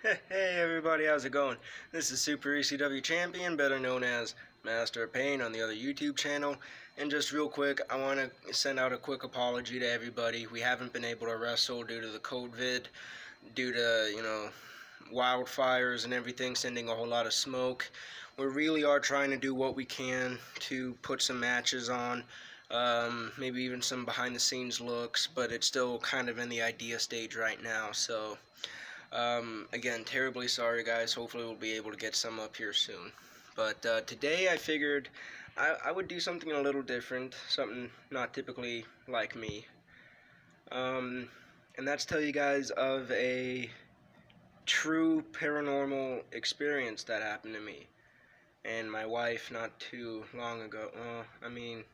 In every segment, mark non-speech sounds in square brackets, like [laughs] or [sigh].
Hey everybody, how's it going? This is Super ECW Champion, better known as Master Pain on the other YouTube channel. And just real quick, I want to send out a quick apology to everybody. We haven't been able to wrestle due to the COVID, due to, you know, wildfires and everything, sending a whole lot of smoke. We really are trying to do what we can to put some matches on. Um, maybe even some behind the scenes looks, but it's still kind of in the idea stage right now, so um, again, terribly sorry, guys. Hopefully, we'll be able to get some up here soon. But uh, today, I figured I, I, would do something a little different, something not typically like me. Um, and that's tell you guys of a true paranormal experience that happened to me and my wife not too long ago. Well, I mean,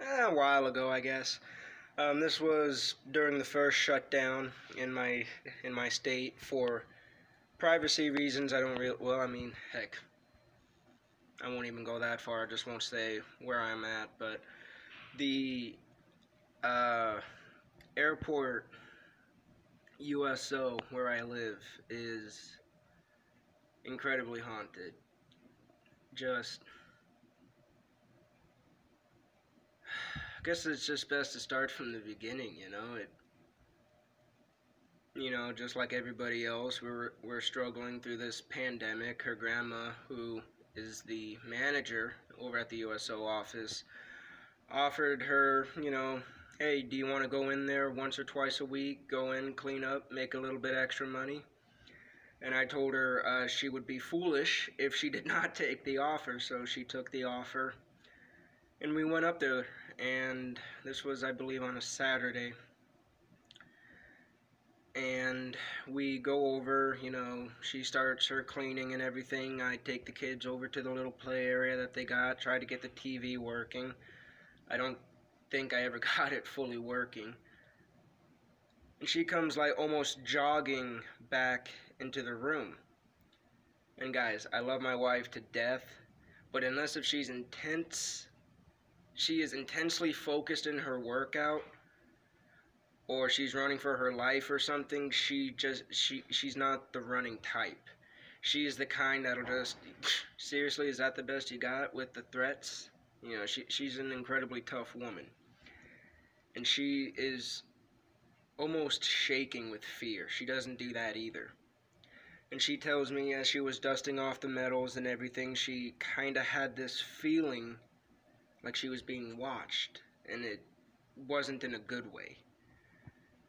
a while ago, I guess. Um, this was during the first shutdown in my in my state for privacy reasons. I don't really well. I mean, heck, I won't even go that far. I just won't say where I'm at. But the uh, airport USO where I live is incredibly haunted. Just guess it's just best to start from the beginning, you know. It, you know, just like everybody else, we're we're struggling through this pandemic. Her grandma, who is the manager over at the USO office, offered her, you know, hey, do you want to go in there once or twice a week, go in, clean up, make a little bit extra money? And I told her uh, she would be foolish if she [laughs] did not take the offer, so she took the offer. And we went up there and this was, I believe, on a Saturday. And we go over, you know, she starts her cleaning and everything. I take the kids over to the little play area that they got, try to get the TV working. I don't think I ever [laughs] got it fully working. And she comes like almost jogging back into the room. And guys, I love my wife to death, but unless if she's intense she is intensely focused in her workout or she's running for her life or something, she just she she's not the running type. She's the kind that'll just [sniffs] seriously, is that the best you got with the threats? You know, she she's an incredibly tough woman. And she is almost shaking with fear. She doesn't do that either. And she tells me as she was dusting off the medals and everything, she kind of had this feeling like she was being watched, and it wasn't in a good way.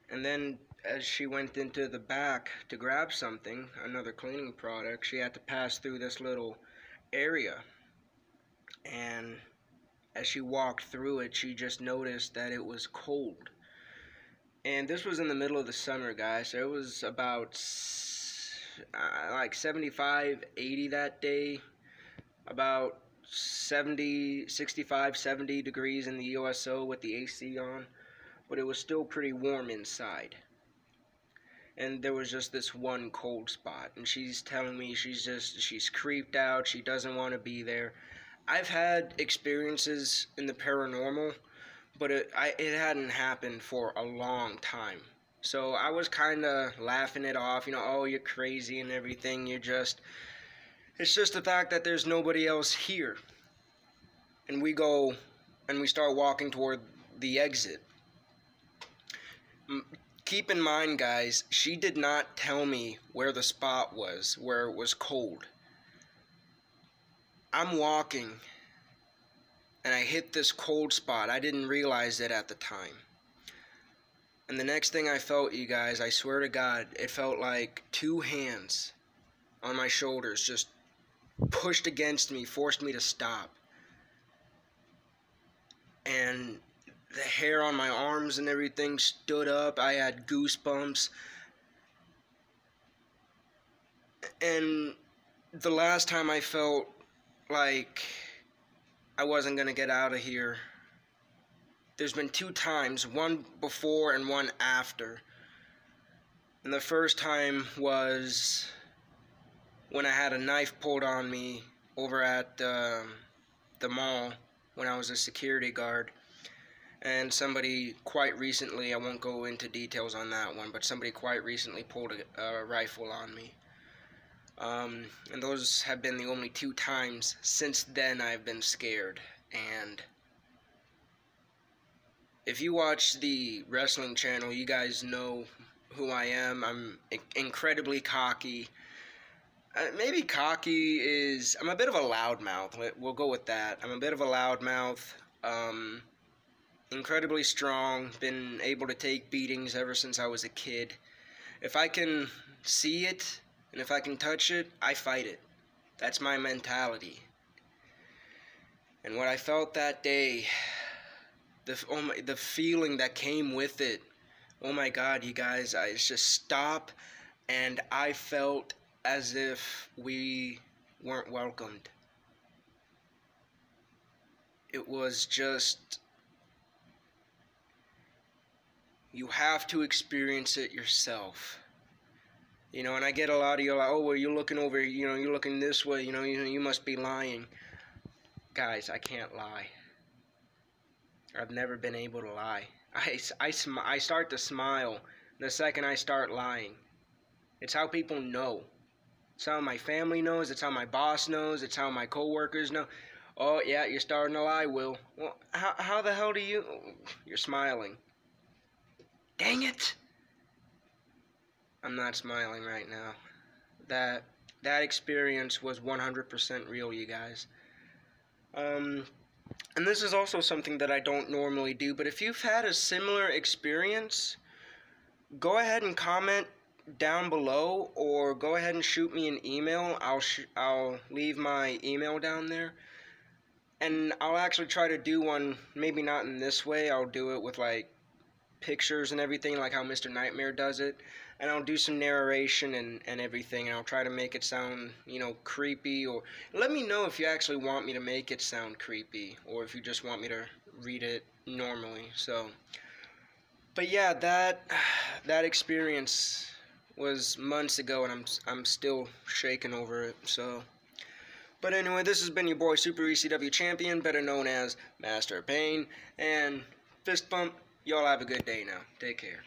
And then as she went into the back to grab something, another cleaning product, she had to pass through this little area. And as she walked through it, she just noticed that it was cold. And this was in the middle of the summer, guys. So it was about uh, like 75, 80 that day. About 70, 65, 70 degrees in the USO with the AC on, but it was still pretty warm inside. And there was just this one cold spot, and she's telling me she's just, she's creeped out, she doesn't want to be there. I've had experiences in the paranormal, but it, I, it hadn't happened for a long time. So I was kind of laughing it off, you know, oh, you're crazy and everything, you're just it's just the fact that there's nobody else here. And we go and we start walking toward the exit. Keep in mind, guys, she did not tell me where the spot was, where it was cold. I'm walking and I hit this cold spot. I didn't realize it at the time. And the next thing I felt, you guys, I swear to God, it felt like two hands on my shoulders just pushed against me, forced me to stop. And the hair on my arms and everything stood up. I had goosebumps. And the last time I felt like I wasn't going to get out of here, there's been two times, one before and one after. And the first time was when I had a knife pulled on me over at uh, the mall when I was a security guard. and somebody quite recently, I won't go into details on that one, but somebody quite recently pulled a, a rifle on me. Um, and those have been the only two times since then I've been scared. And if you watch the wrestling channel, you guys know who I am. I'm incredibly cocky. Uh, maybe cocky is. I'm a bit of a loudmouth. We'll go with that. I'm a bit of a loudmouth. Um, incredibly strong. Been able to take beatings ever since I was a kid. If I can see it and if I can touch it, I fight it. That's my mentality. And what I felt that day, the oh my, the feeling that came with it. Oh my God, you guys! I just stop, and I felt as if we weren't welcomed. It was just you have to experience it yourself. You know, and I get a lot of you like, oh, well, you're looking over, you know, you're looking this way, you know, you, you must be lying. Guys, I can't lie. I've never been able to lie. I, I, I start to smile the second I start lying. It's how people know. It's how my family knows. It's how my boss knows. It's how my coworkers know. Oh, yeah, you're starting to lie, Will. Well, how, how the hell do you... You're smiling. Dang it! I'm not smiling right now. That that experience was 100% real, you guys. Um, and this is also something that I don't normally do, but if you've had a similar experience, go ahead and comment down below or go ahead and shoot me an email. I'll I'll leave my email down there. And I'll actually try to do one, maybe not in this way. I'll do it with like pictures and everything, like how Mr. Nightmare does it. And I'll do some narration and, and everything, and I'll try to make it sound, you know, creepy. Or let me know if you actually want me to make it sound creepy, or if you just want me to read it normally. So, but yeah, that [sighs] that experience was months ago, and I'm I'm still shaking over it. So. But anyway, this has been your boy Super ECW Champion, better known as Master Pain, and Fist Bump Y'all have a good day now. Take care.